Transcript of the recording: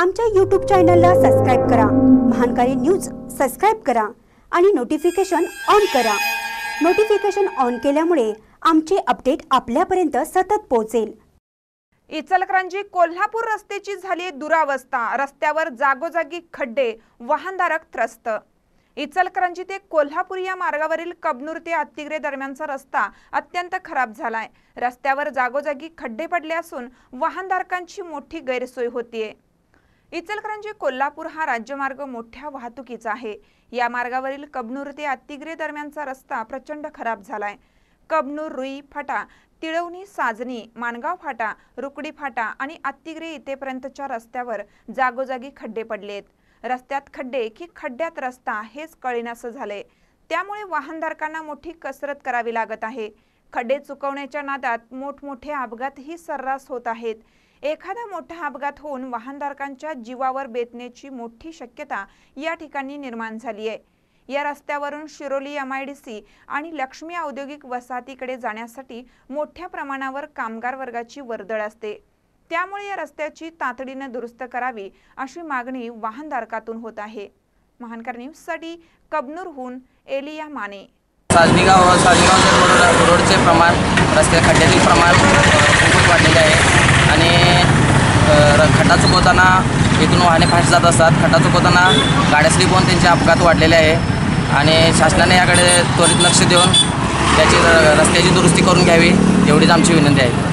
आमच्या यूट्यूब चॅनलला सबस्क्राईब करा. महानकारी न्यूज सबस्क्राईब करा आणि नोटिफिकेशन ऑन करा. नोटिफिकेशन ऑन केल्यामुळे आमचे अपडेट आपल्यापर्यंत सतत पोहोचेल. इचलकरंजी कोल्हापूर रस्त्याची झाली दुरावस्था. रस्त्यावर जागोजागी खड्डे वाहनधारक त्रस्त. इचलकरंजी ते कोल्हापूर या मार्गावरील कबनूर ते अत्तिग्रे दरम्यानचा रस्ता अत्यंत खराब झालाय. रस्त्यावर जागोजागी खड्डे पडले असून वाहनधारकांची मोठी गैरसोय होतीये. इचलकरंजी कोल्हापूर हा राज्यमार्ग मोठ्या वाहतुकीचा आहे. या मार्गावरील कबनूर ते अत्तिग्रे दरम्यानचा रस्ता प्रचंड खराब झालाय. कबनूर रुई फाटा तिळवणी साजनी माणगाव फाटा रुकडी फाटा आणि अत्तिग्रे इथेपर्यंतच्या रस्त्यावर जागोजागी खड्डे पडलेत रस्त्यात खड्डे की खड्ड्यात रस्ता हेच कळेनासं झाले त्यामुळे वाहनधारकांना मोठी कसरत करावी लागत आहे. खड्डे चुकवण्याच्या नादात मोठमोठे अपघातही सर्रास होत आहेत. एखादा मोठा अपघात होऊन वाहनधारकांच्या जीवावर बेतण्याची मोठी शक्यता या ठिकाणी निर्माण झाली आहे. या रस्त्यावरून शिरोली एमआयडीसी आणि लक्ष्मी औद्योगिक वसाहतीकडे जाण्यासाठी मोठ्या प्रमाणावर कामगार वर्गाची वर्दळ असते. त्यामुळे या रस्त्याची तातडीने दुरुस्त करावी अशी मागणी वाहनधारकातून होत आहे. महानकर न्यूजसाठी कबनूरहून एलिया माने. साजनीगाव साजनीगाव रोडचे प्रमाण रस्त्या खड्ड्यातील प्रमाण खूपच वाढलेले आहे. आणि खटा र- चुकवताना इथून वाहने फास्ट जात असतात. खटा चुकवताना गाड्या स्लिप होऊन त्यांचे अपघात वाढलेले आहे. आणि शासनाने याकडे त्वरित लक्ष देऊन त्याची र- रस्त्याची दुरुस्ती करून घ्यावी एवढीच आमची विनंती आहे.